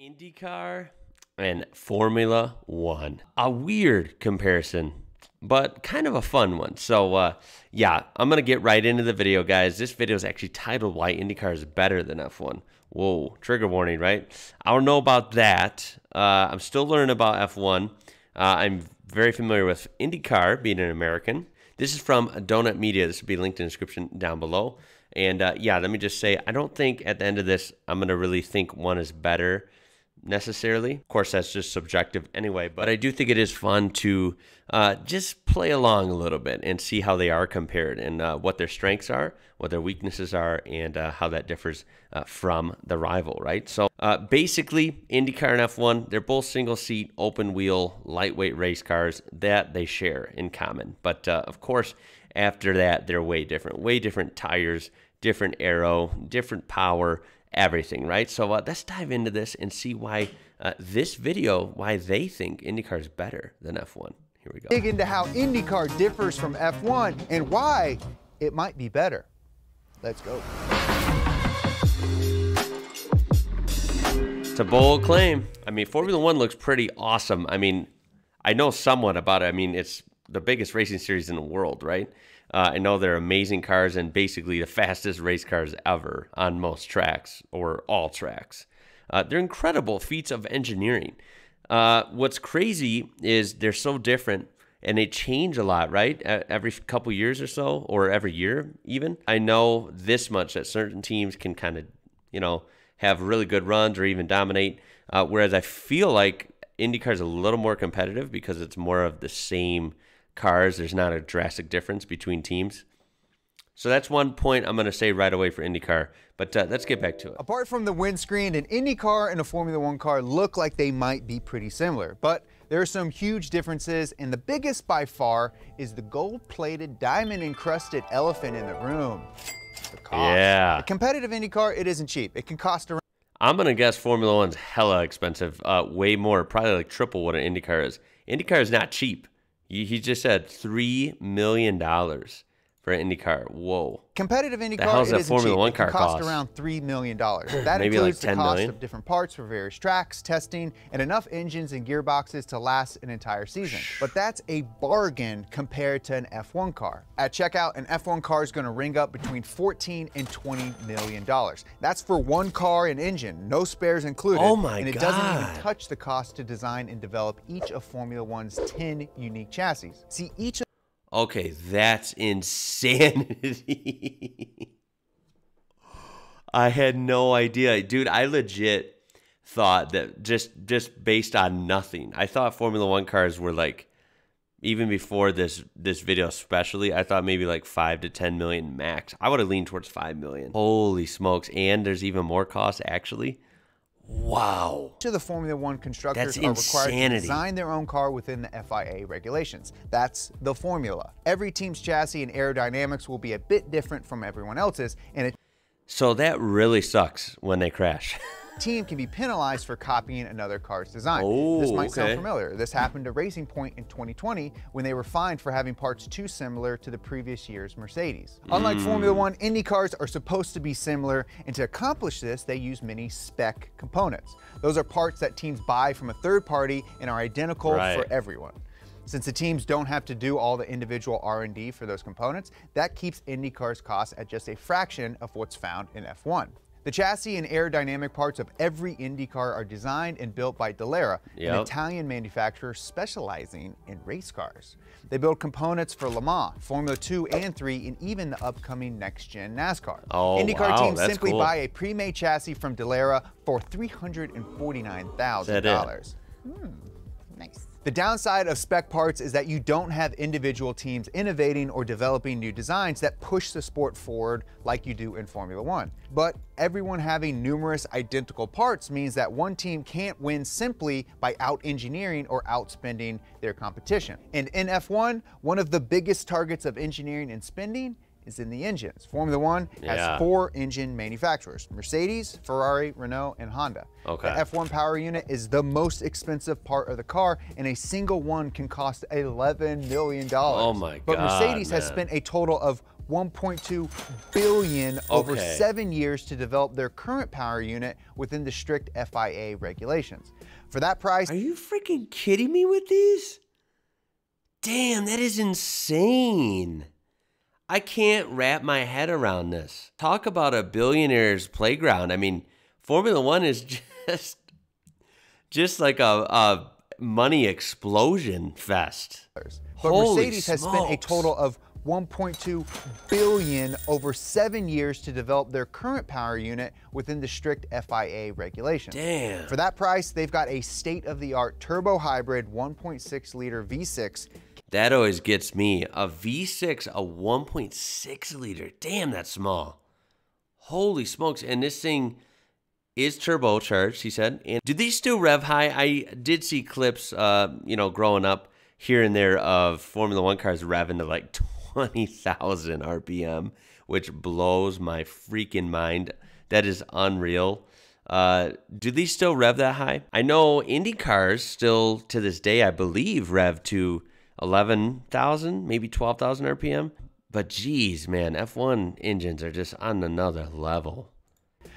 IndyCar and Formula One. A weird comparison, but kind of a fun one. So, uh, yeah, I'm going to get right into the video, guys. This video is actually titled Why IndyCar is Better Than F1. Whoa, trigger warning, right? I don't know about that. Uh, I'm still learning about F1. Uh, I'm very familiar with IndyCar, being an American. This is from Donut Media. This will be linked in the description down below. And uh, yeah, let me just say, I don't think at the end of this, I'm going to really think one is better necessarily. Of course, that's just subjective anyway, but I do think it is fun to uh, just play along a little bit and see how they are compared and uh, what their strengths are, what their weaknesses are, and uh, how that differs uh, from the rival, right? So uh, basically, IndyCar and F1, they're both single seat, open wheel, lightweight race cars that they share in common. But uh, of course, after that, they're way different, way different tires, different aero, different power everything, right? So uh, let's dive into this and see why uh, this video, why they think IndyCar is better than F1. Here we go. Dig into how IndyCar differs from F1 and why it might be better. Let's go. It's a bold claim. I mean, Formula One looks pretty awesome. I mean, I know somewhat about it. I mean, it's the biggest racing series in the world, right? Uh, I know they're amazing cars and basically the fastest race cars ever on most tracks or all tracks. Uh, they're incredible feats of engineering. Uh, what's crazy is they're so different and they change a lot, right? Every couple years or so, or every year even. I know this much that certain teams can kind of, you know, have really good runs or even dominate. Uh, whereas I feel like IndyCar is a little more competitive because it's more of the same cars. There's not a drastic difference between teams. So that's one point I'm going to say right away for IndyCar. But uh, let's get back to it. Apart from the windscreen, an IndyCar and a Formula One car look like they might be pretty similar. But there are some huge differences, and the biggest by far is the gold-plated, diamond-encrusted elephant in the room. The cost. Yeah. A competitive IndyCar, it isn't cheap. It can cost around I'm gonna guess Formula One's hella expensive, uh, way more, probably like triple what an IndyCar is. IndyCar is not cheap. He just said three million dollars for an IndyCar. Whoa. Competitive IndyCar, the hell's it that Formula cheap. One it cost, cost? around $3 million. That Maybe includes like 10 the cost million? of different parts for various tracks, testing, and enough engines and gearboxes to last an entire season. But that's a bargain compared to an F1 car. At checkout, an F1 car is going to ring up between 14 and 20 million dollars. That's for one car and engine, no spares included. Oh my And it doesn't even touch the cost to design and develop each of Formula One's 10 unique chassis. See, each of Okay, that's insanity. I had no idea. Dude, I legit thought that just just based on nothing. I thought Formula 1 cars were like even before this this video especially, I thought maybe like 5 to 10 million max. I would have leaned towards 5 million. Holy smokes, and there's even more cost actually. Wow. Of the Formula One constructors That's are required insanity. to design their own car within the FIA regulations. That's the formula. Every team's chassis and aerodynamics will be a bit different from everyone else's, and it So that really sucks when they crash. team can be penalized for copying another car's design. Oh, this might sound familiar. This happened to Racing Point in 2020 when they were fined for having parts too similar to the previous year's Mercedes. Unlike Formula Hmm. One, Indy cars are supposed to be similar, and to accomplish this, they use many spec components. Those are parts that teams buy from a third party and are identical Right. for everyone. Since the teams don't have to do all the individual R&D for those components, that keeps IndyCar's costs at just a fraction of what's found in F1. The chassis and aerodynamic parts of every IndyCar are designed and built by Dallara, an Italian manufacturer specializing in race cars. They build components for Le Mans, Formula 2 and 3, and even the upcoming next-gen NASCAR. Oh, IndyCar wow, teams simply cool. buy a pre-made chassis from Dallara for $349,000. Hmm, nice. The downside of spec parts is that you don't have individual teams innovating or developing new designs that push the sport forward like you do in Formula One. But everyone having numerous identical parts means that one team can't win simply by out engineering or outspending their competition. And in F1, one of the biggest targets of engineering and spending is in the engines. Formula One has Yeah. four engine manufacturers Mercedes, Ferrari, Renault, and Honda. Okay. The F1 power unit is the most expensive part of the car, and a single one can cost $11 million. Oh my god! But God, Mercedes has spent a total of 1.2 billion over seven years to develop their current power unit within the strict FIA regulations. For that price, Are you freaking kidding me with these? Damn, that is insane. I can't wrap my head around this. Talk about a billionaire's playground. I mean, Formula One is just just like a, a money explosion fest. but Holy Mercedes has spent a total of 1.2 billion over seven years to develop their current power unit within the strict FIA regulations. Damn. For that price, they've got a state-of-the-art turbo hybrid 1.6 liter V6 That always gets me. A V6, a 1.6 liter. Damn, that's small. Holy smokes. And this thing is turbocharged, he said. And do these still rev high? I did see clips, uh, you know, growing up here and there of Formula One cars revving to like 20,000 RPM, which blows my freaking mind. That is unreal. Uh, do these still rev that high? I know Indy cars still to this day, I believe, rev to 11,000, maybe 12,000 RPM. But geez, man, F1 engines are just on another level.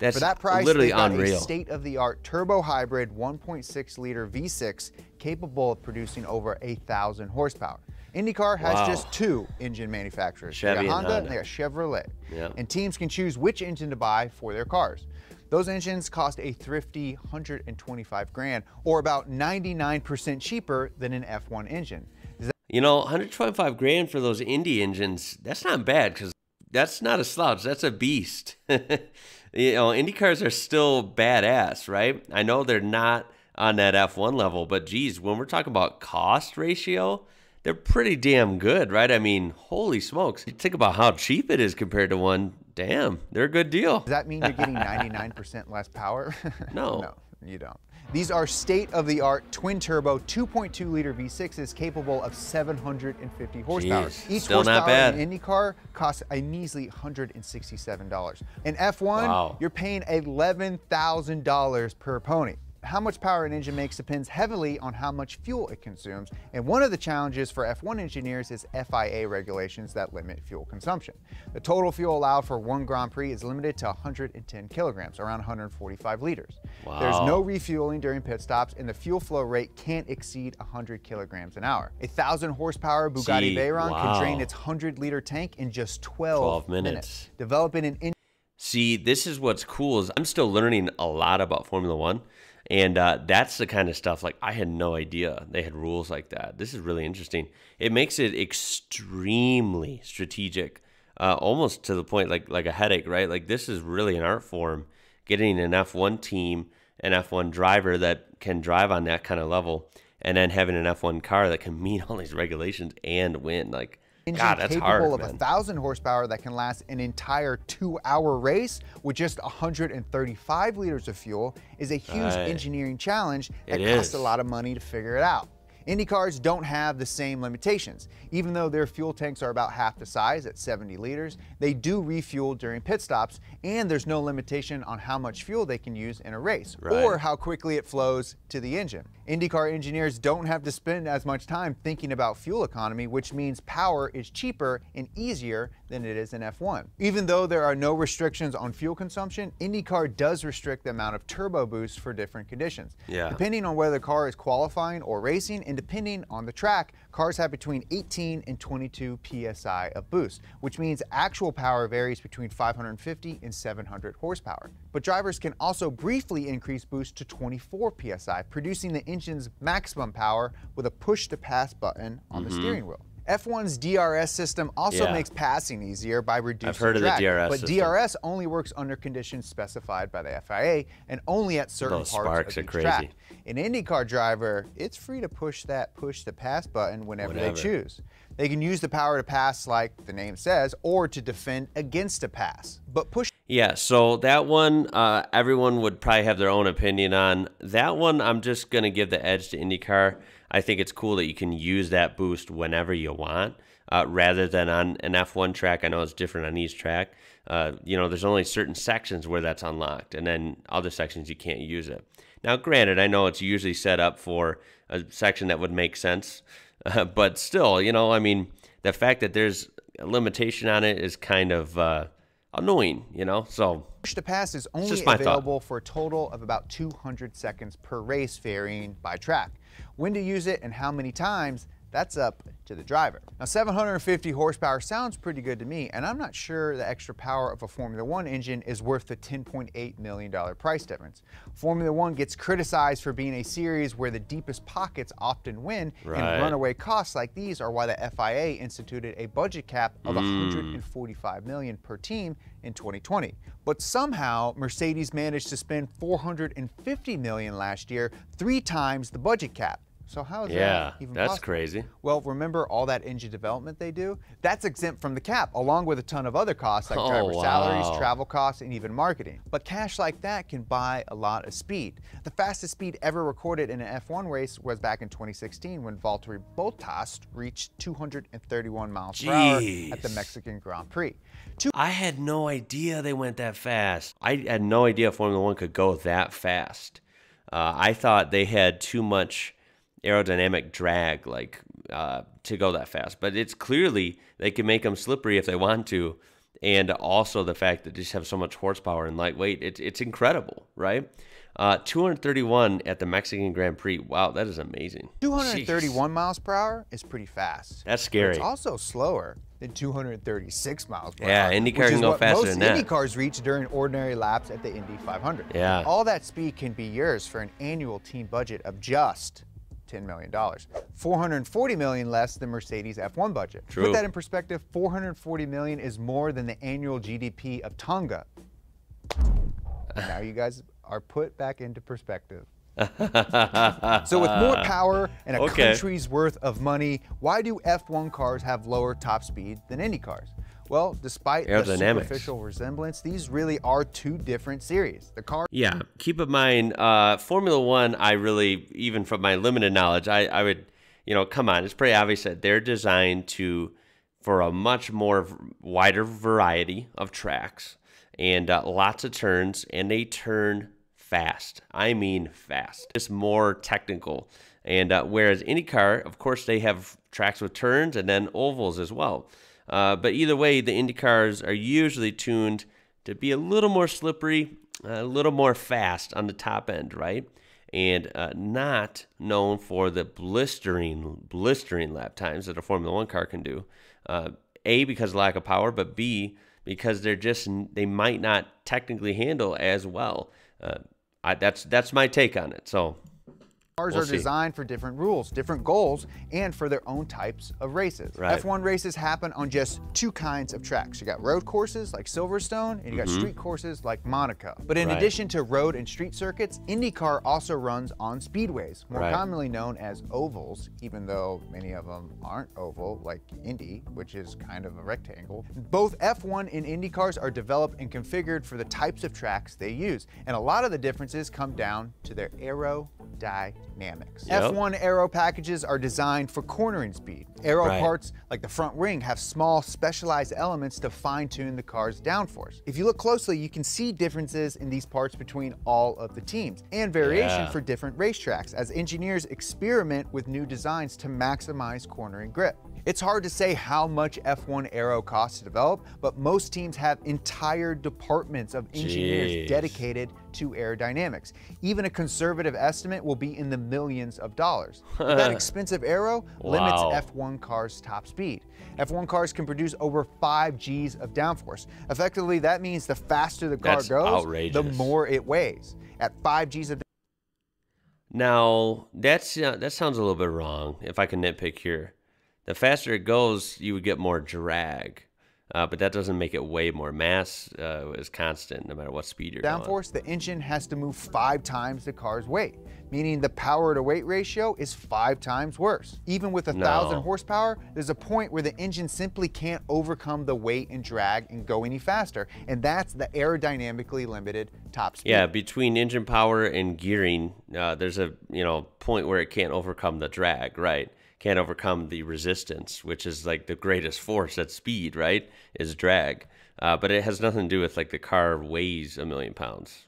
That's For that price, literally got unreal. a state-of-the-art turbo hybrid 1.6 liter V6 capable of producing over a thousand horsepower. IndyCar has Wow. just two engine manufacturers. Chevy they got and Honda, Honda. they got Chevrolet. Yeah. And teams can choose which engine to buy for their cars. Those engines cost a thrifty 125 grand, or about 99% cheaper than an F1 engine. You know, 125 grand for those Indy engines, that's not bad because that's not a slouch. That's a beast. you know, Indy cars are still badass, right? I know they're not on that F1 level, but geez, when we're talking about cost ratio, they're pretty damn good, right? I mean, holy smokes. You think about how cheap it is compared to one. Damn, they're a good deal. Does that mean you're getting 99% less power? No. no, you don't. These are state-of-the-art twin-turbo 2.2 liter V6s capable of 750 horsepower. Jeez, Each still not horsepower bad. in an IndyCar costs a measly $167. In F1, Wow. you're paying $11,000 per pony. How much power an engine makes depends heavily on how much fuel it consumes, and one of the challenges for F1 engineers is FIA regulations that limit fuel consumption. The total fuel allowed for one Grand Prix is limited to 110 kilograms, around 145 liters. There's no refueling during pit stops, and the fuel flow rate can't exceed 100 kilograms an hour. A 1,000 horsepower Bugatti Gee, Veyron wow. can drain its 100 liter tank in just 12, 12 minutes. minutes. Developing an See, this is what's cool is I'm still learning a lot about Formula One, and uh, that's the kind of stuff like I had no idea they had rules like that. This is really interesting. It makes it extremely strategic, uh, almost to the point like like a headache, right? Like this is really an art form. Getting an F1 team, an F1 driver that can drive on that kind of level, and then having an F1 car that can meet all these regulations and win. Like, engine God, that's capable hard, of a thousand horsepower that can last an entire two-hour race with just 135 liters of fuel is a huge Right. engineering challenge that It costs a lot of money to figure it out. Indy cars don't have the same limitations. Even though their fuel tanks are about half the size at 70 liters, they do refuel during pit stops, and there's no limitation on how much fuel they can use in a race Right. or how quickly it flows to the engine. IndyCar engineers don't have to spend as much time thinking about fuel economy, which means power is cheaper and easier than it is in F1. Even though there are no restrictions on fuel consumption, IndyCar does restrict the amount of turbo boost for different conditions. Yeah. Depending on whether the car is qualifying or racing, and depending on the track, cars have between 18 and 22 psi of boost, which means actual power varies between 550 and 700 horsepower. But drivers can also briefly increase boost to 24 psi, producing the engine's maximum power with a push to pass button on the mm-hmm. steering wheel. F1's DRS system also. Yeah. makes passing easier by reducing I've heard of the DRS but system. DRS only works under conditions specified by the FIA and only at certain Those parts sparks of are crazy. track. An IndyCar driver, it's free to push that push the pass button whenever, Whenever. they choose. They can use the power to pass, like the name says, or to defend against a pass. But push Yeah, so that one, uh, everyone would probably have their own opinion on. That one, I'm just going to give the edge to IndyCar. I think it's cool that you can use that boost whenever you want, uh, rather than on an F1 track. I know it's different on each track. Uh, you know, there's only certain sections where that's unlocked, and then other sections you can't use it. Now, granted, I know it's usually set up for a section that would make sense, uh, but still, you know, I mean, the fact that there's a limitation on it is kind of uh, annoying, you know. So Push to pass is only just my thought. available for a total of about 200 seconds per race, varying by track. When to use it and how many times, that's up to the driver. Now 750 horsepower sounds pretty good to me, and I'm not sure the extra power of a Formula One engine is worth the $10.8 million price difference. Formula One gets criticized for being a series where the deepest pockets often win, Right. and runaway costs like these are why the FIA instituted a budget cap of Mm. 145 million per team in 2020. But somehow Mercedes managed to spend 450 million last year, three times the budget cap. So how is yeah, that even that's possible? crazy. Well, remember all that engine development they do? That's exempt from the cap, along with a ton of other costs like Oh, driver salaries, travel costs, and even marketing. But cash like that can buy a lot of speed. The fastest speed ever recorded in an F1 race was back in 2016 when Valtteri Bottas reached 231 miles per hour at the Mexican Grand Prix. I had no idea they went that fast. I had no idea Formula One could go that fast. Uh, I thought they had too much aerodynamic drag, like uh, to go that fast. But it's clearly they can make them slippery if they want to, and also the fact that they just have so much horsepower and lightweight. It's it's incredible, right? Uh, 231 at the Mexican Grand Prix. Wow, that is amazing. 231 miles per hour is pretty fast. That's But scary. It's also slower than 236 miles per Yeah, hour. IndyCar which can is go what faster most than that. Indy cars reach during ordinary laps at the Indy 500. Yeah. All that speed can be yours for an annual team budget of just $10 million. 440 million less than Mercedes F1 budget. True. Put that in perspective, 440 million is more than the annual GDP of Tonga. now you guys are put back into perspective. So with more power and a Okay. country's worth of money, why do F1 cars have lower top speed than Indy cars? Well, despite the superficial resemblance, these really are two different series. The car Yeah, keep in mind, uh, Formula One. I really, even from my limited knowledge, I, I would, you know, come on. It's pretty obvious that they're designed to for a much more wider variety of tracks and uh, lots of turns, and they turn fast. I mean, fast. It's more technical, and uh, whereas IndyCar, of course, they have tracks with turns and then ovals as well. Uh, but either way, the Indy cars are usually tuned to be a little more slippery, a little more fast on the top end, right? And uh, not known for the blistering, blistering lap times that a Formula One car can do. Uh, a because of lack of power, but B because they're just they might not technically handle as well. Uh, I, that's that's my take on it. So Cars We'll are see. designed for different rules, different goals, and for their own types of races. Right. F1 races happen on just two kinds of tracks. You got road courses like Silverstone, and you got mm-hmm. street courses like Monaco. But in. Right. addition to road and street circuits, IndyCar also runs on speedways, more Right. commonly known as ovals, even though many of them aren't oval, like Indy, which is kind of a rectangle. Both F1 and Indy cars are developed and configured for the types of tracks they use, and a lot of the differences come down to their aerodynamics. Yep. F1 aero packages are designed for cornering speed. Aero Right. parts like the front wing have small specialized elements to fine-tune the car's downforce. If you look closely, you can see differences in these parts between all of the teams and variation Yeah. for different racetracks as engineers experiment with new designs to maximize cornering grip. It's hard to say how much F1 aero costs to develop, but most teams have entire departments of engineers Jeez. dedicated to aerodynamics. Even a conservative estimate will be in the millions of dollars. But that expensive aero limits Wow. F1 cars' top speed. F1 cars can produce over 5 Gs of downforce. Effectively, that means the faster the car That's goes, the more it weighs. At 5 Gs of Now that's uh, that sounds a little bit wrong. If I can nitpick here, the faster it goes, you would get more drag, uh, but that doesn't make it way more mass. Uh, is constant no matter what speed you're going. downforce, the engine has to move five times the car's weight, meaning the power to weight ratio is five times worse. Even with a No. thousand horsepower, there's a point where the engine simply can't overcome the weight and drag and go any faster, and that's the aerodynamically limited top speed. Yeah, between engine power and gearing, uh, there's a you know point where it can't overcome the drag, right? Can't overcome the resistance, which is like the greatest force at speed, right? Is drag. Uh, but it has nothing to do with like the car weighs a million pounds.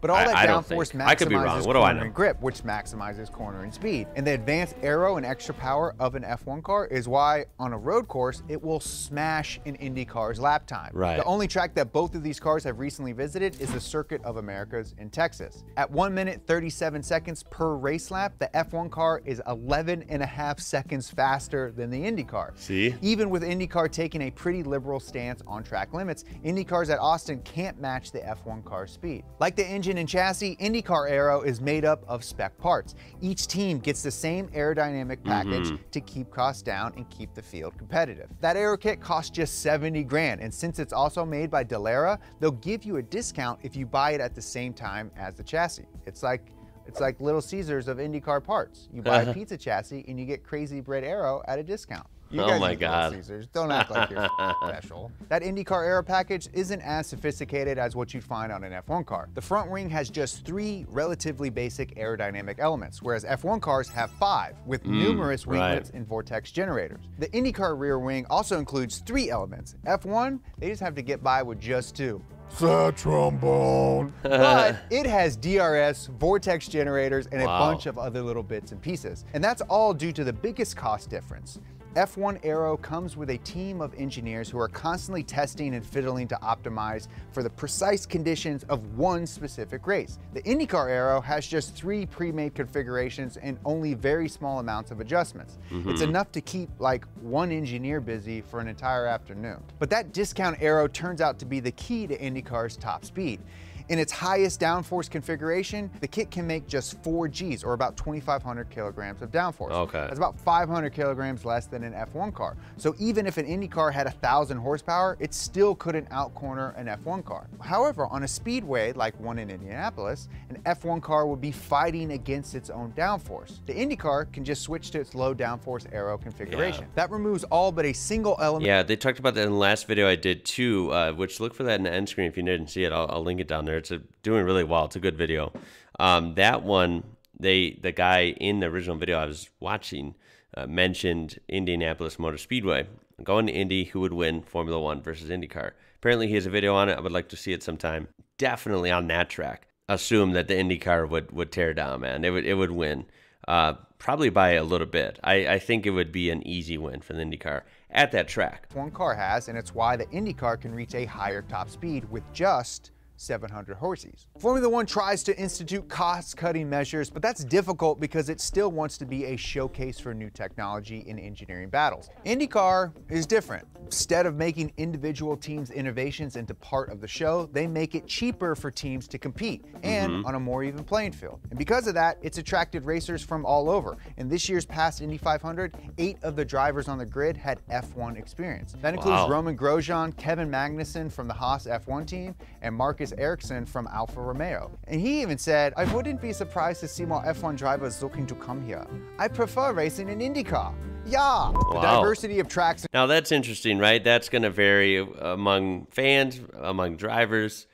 But all I- that I downforce think. I could be wrong. maximizes What do I corner and grip, which maximizes corner and speed. And the advanced aero and extra power of an F1 car is why on a road course it will smash an Indy car's lap time. Right. The only track that both of these cars have recently visited is the Circuit of Americas in Texas. At 1 minute 37 seconds per race lap, the F1 car is 11 and a half seconds faster than the Indy car. See? Even with IndyCar taking a pretty liberal stance on track limits, Indy cars at Austin can't match the F1 car's speed. Like the engine and chassis, IndyCar Aero is made up of spec parts. Each team gets the same aerodynamic package mm-hmm. to keep costs down and keep the field competitive. That aero kit costs just 70 grand, and since it's also made by Dallara, they'll give you a discount if you buy it at the same time as the chassis. It's like it's like Little Caesars of IndyCar parts. You buy a uh-huh. pizza chassis and you get Crazy Bread Aero at a discount. You Oh guys my God. Caesars. Don't act like you're special. That IndyCar Aero package isn't as sophisticated as what you'd find on an F1 car. The front wing has just three relatively basic aerodynamic elements, whereas F1 cars have five, with numerous Mm, right. winglets and vortex generators. The IndyCar rear wing also includes three elements. F1, they just have to get by with just two. Sad trombone. but it has DRS, vortex generators, and a bunch of other little bits and pieces. And that's all due to the biggest cost difference. F1 Aero comes with a team of engineers who are constantly testing and fiddling to optimize for the precise conditions of one specific race. The IndyCar Aero has just three pre-made configurations and only very small amounts of adjustments. It's mm-hmm. enough to keep like one engineer busy for an entire afternoon. But that discount Aero turns out to be the key to IndyCar's top speed. In its highest downforce configuration, the kit can make just 4 Gs, or about 2,500 kilograms of downforce. Okay. That's about 500 kilograms less than an F1 car. So even if an Indy car had 1,000 horsepower, it still couldn't outcorner an F1 car. However, on a speedway like one in Indianapolis, an F1 car would be fighting against its own downforce. The Indy car can just switch to its low downforce aero configuration. Yeah. That removes all but a single element Yeah, they talked about that in the last video I did too, uh, which look for that in the end screen if you didn't see it. I'll, I'll link it down there. It's a, doing really well. It's a good video. Um, that one, they the guy in the original video I was watching uh, mentioned Indianapolis Motor Speedway. Going to Indy, who would win Formula One versus IndyCar? Apparently, he has a video on it. I would like to see it sometime. Definitely on that track. Assume that the IndyCar would would tear down, man. It would it would win. Uh, probably by a little bit. I, I think it would be an easy win for the IndyCar at that track. one car has, and it's why the IndyCar can reach a higher top speed with just 700 horses. Formula One tries to institute cost-cutting measures, but that's difficult because it still wants to be a showcase for new technology in engineering battles. IndyCar is different. Instead of making individual teams' innovations into part of the show, they make it cheaper for teams to compete and mm-hmm. on a more even playing field. And because of that, it's attracted racers from all over. In this year's past Indy 500, eight of the drivers on the grid had F1 experience. That includes Wow. Romain Grosjean, Kevin Magnussen from the Haas F1 team, and Marcus Ericsson from Alfa Romeo. And he even said, I wouldn't be surprised to see more F1 drivers looking to come here. I prefer racing in IndyCar. Yeah. The diversity of tracks Now that's interesting, right? That's going to vary among fans, among drivers.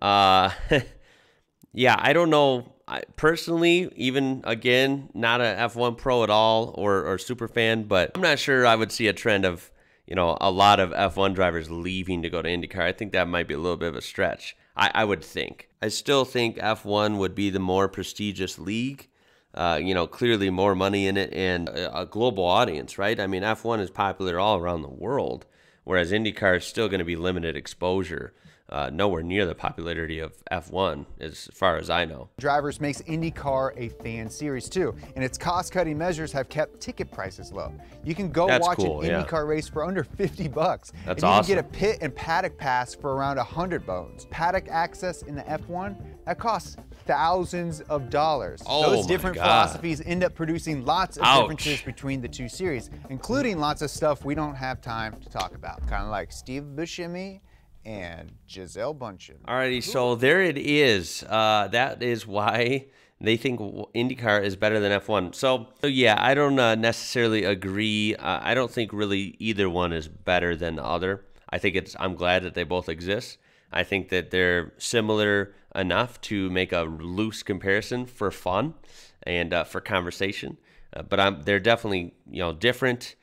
Uh, yeah, I don't know. I, personally, even again, not a F1 pro at all or, or super fan, but I'm not sure I would see a trend of you know a lot of F1 drivers leaving to go to IndyCar. I think that might be a little bit of a stretch. I, I would think. I still think F1 would be the more prestigious league. Uh, you know, clearly more money in it and a, a global audience, right? I mean, F1 is popular all around the world, whereas IndyCar is still going to be limited exposure, uh, nowhere near the popularity of F1, as far as I know. drivers makes IndyCar a fan series too, and its cost-cutting measures have kept ticket prices low. You can go That's watch cool, an yeah. IndyCar race for under 50 bucks. That's and you awesome. can get a pit and paddock pass for around 100 bones. Paddock access in the F1 that costs thousands of dollars. Oh Those different philosophies end up producing lots of Ouch. differences between the two series, including lots of stuff we don't have time to talk about, kind of like Steve Buscemi and Gisele Bundchen. Alrighty, so there it is. Uh, that is why they think IndyCar is better than F1. So, so yeah, I don't uh, necessarily agree. Uh, I don't think really either one is better than the other. I think it's. I'm glad that they both exist. I think that they're similar enough to make a loose comparison for fun and uh, for conversation. Uh, but I'm, they're definitely you know different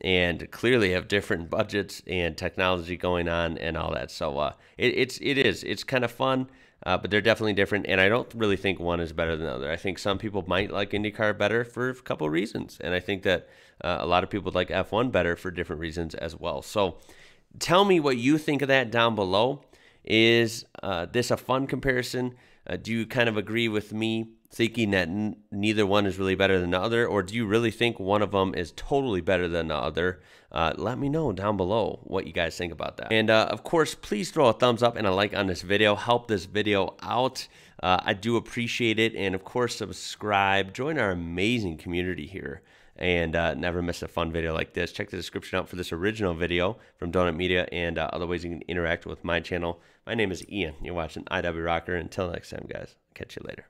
and clearly have different budgets and technology going on and all that. So uh, it, it's it is it's kind of fun. uh, but they're definitely different. And I don't really think one is better than the other. I think some people might like IndyCar better for a couple of reasons, and I think that uh, a lot of people would like F1 better for different reasons as well. So tell me what you think of that down below. Is uh, this a fun comparison? Uh, do you kind of agree with me thinking that n- neither one is really better than the other, or do you really think one of them is totally better than the other? Uh, let me know down below what you guys think about that. And uh, of course, please throw a thumbs up and a like on this video. Help this video out. Uh, I do appreciate it. And of course, subscribe. Join our amazing community here and uh, never miss a fun video like this. Check the description out for this original video from Donut Media and uh, other ways you can interact with my channel. My name is Ian. You're watching IW Rocker. Until next time, guys, catch you later.